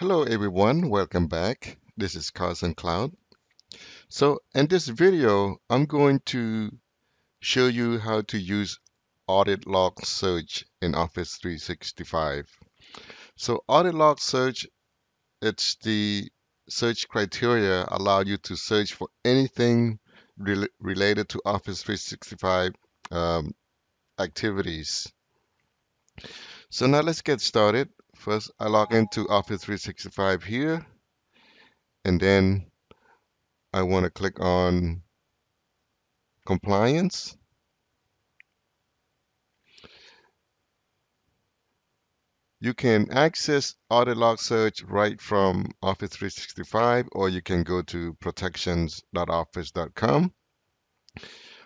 Hello everyone, welcome back. This is Carson Cloud. So in this video, I'm going to show you how to use audit log search in Office 365. So audit log search, it's the search criteria allow you to search for anything re related to Office 365 um, activities. So now let's get started. First, I log into Office 365 here, and then I want to click on Compliance. You can access Audit Log Search right from Office 365, or you can go to protections.office.com.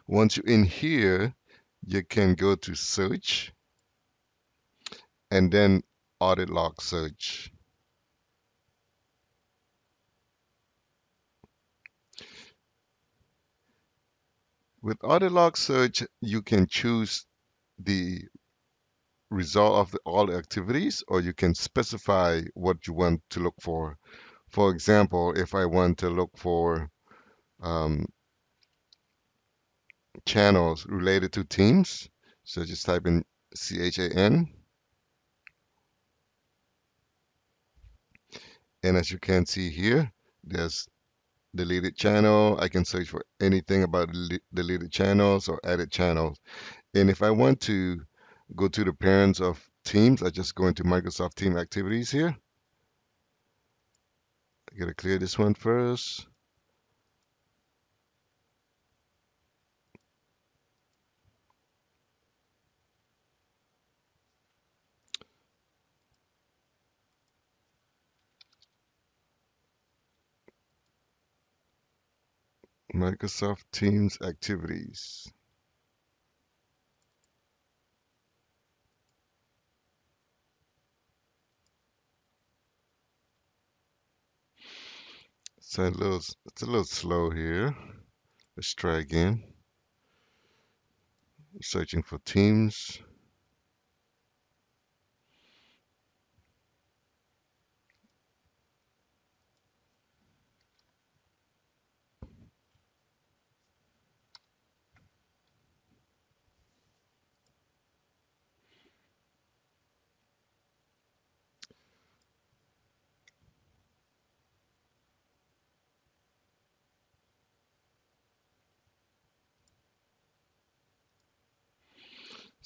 Once you're in here, you can go to Search, and then audit log search. With audit log search, you can choose the result of the, all activities, or you can specify what you want to look for. For example, if I want to look for um, channels related to teams, so just type in C-H-A-N And as you can see here, there's deleted channel. I can search for anything about deleted channels or added channels. And if I want to go to the parents of Teams, I just go into Microsoft Team Activities here. I gotta clear this one first. Microsoft Teams activities. It's a little, it's a little slow here. Let's try again. Searching for Teams.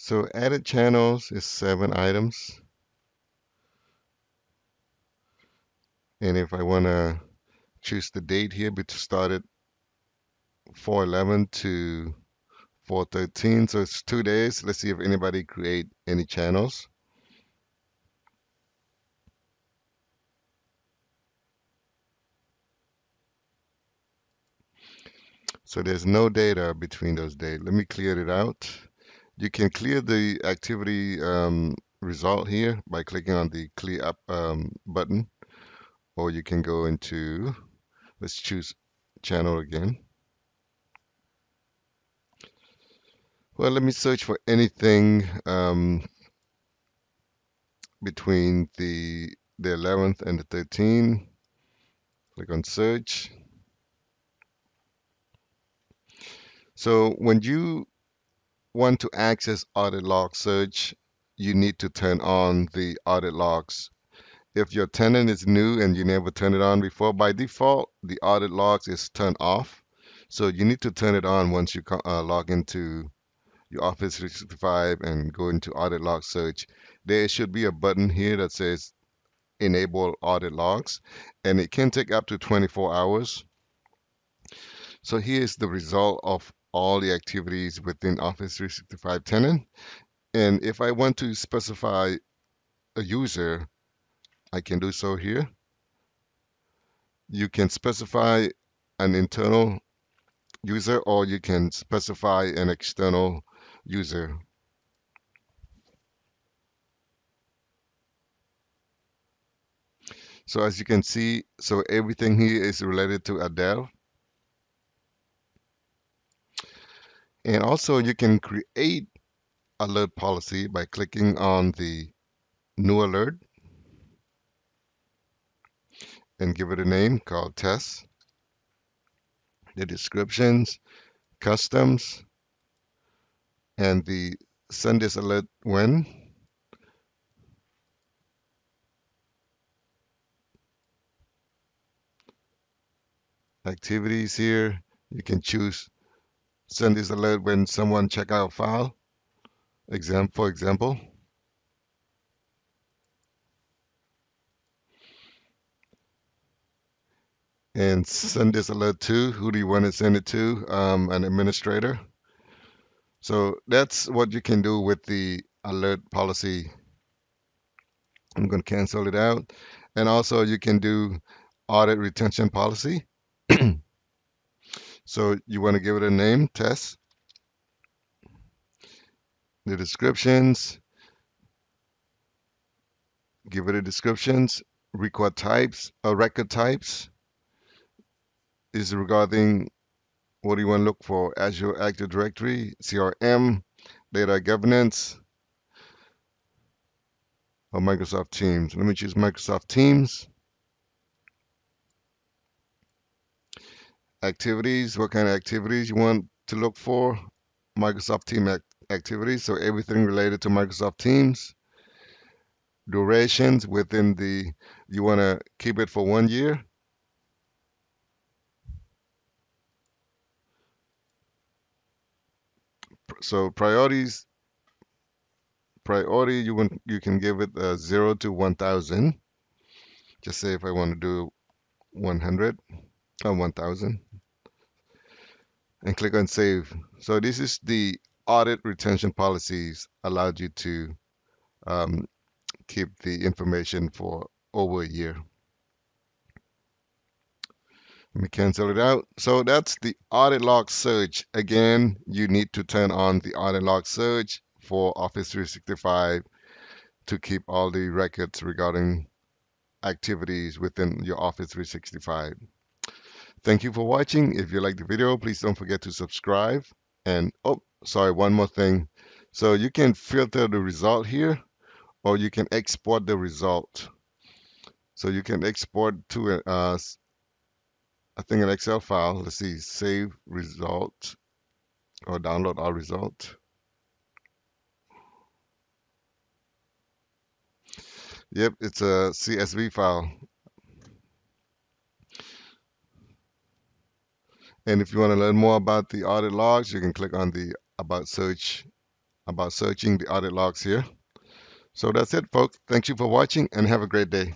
So added channels is seven items. And if I want to choose the date here, but started 411 to 413, so it's two days. Let's see if anybody create any channels. So there's no data between those dates. Let me clear it out. You can clear the activity um, result here by clicking on the clear up um, button, or you can go into, let's choose channel again. Well, let me search for anything um, between the the 11th and the 13th. Click on search. So when you want to access audit log search, you need to turn on the audit logs. If your tenant is new and you never turned it on before, by default, the audit logs is turned off. So you need to turn it on once you uh, log into your Office 365 and go into audit log search. There should be a button here that says enable audit logs and it can take up to 24 hours. So here's the result of all the activities within Office 365 tenant. And if I want to specify a user, I can do so here. You can specify an internal user or you can specify an external user. So as you can see, so everything here is related to Adele. And also you can create alert policy by clicking on the new alert. and give it a name called test. The descriptions, customs, and the send this alert when. Activities here, you can choose send this alert when someone check out file. Example, for example. And send this alert to, who do you want to send it to? Um, an administrator. So that's what you can do with the alert policy. I'm going to cancel it out. And also you can do audit retention policy. so you want to give it a name, test. The descriptions, give it a descriptions, record types, uh, record types is regarding what do you want to look for? Azure Active Directory, CRM, data governance, or Microsoft Teams. Let me choose Microsoft Teams. Activities, what kind of activities you want to look for? Microsoft Team act activities, so everything related to Microsoft Teams. Durations within the, you want to keep it for one year so priorities priority you want you can give it a 0 to 1000 just say if I want to do 100 or uh, 1000 and click on save so this is the audit retention policies allowed you to um, keep the information for over a year let me cancel it out. So that's the audit log search. Again, you need to turn on the audit log search for Office 365 to keep all the records regarding activities within your Office 365. Thank you for watching. If you like the video, please don't forget to subscribe. And, oh, sorry, one more thing. So you can filter the result here, or you can export the result. So you can export to a, uh, I think an Excel file. Let's see, save result or download our result. Yep, it's a CSV file. And if you want to learn more about the audit logs, you can click on the about search, about searching the audit logs here. So that's it, folks. Thank you for watching and have a great day.